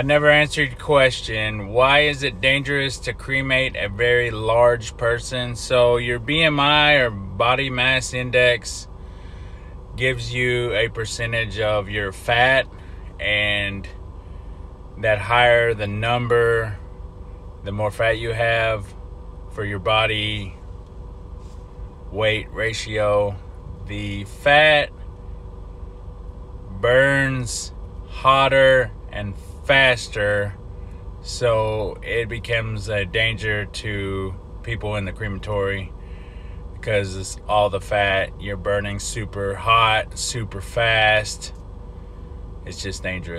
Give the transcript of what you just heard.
I never answered question. Why is it dangerous to cremate a very large person? So, your BMI or body mass index gives you a percentage of your fat, and that higher the number, the more fat you have for your body weight ratio. The fat burns hotter and faster, so it becomes a danger to people in the crematory because it's all the fat you're burning super hot, super fast. It's just dangerous.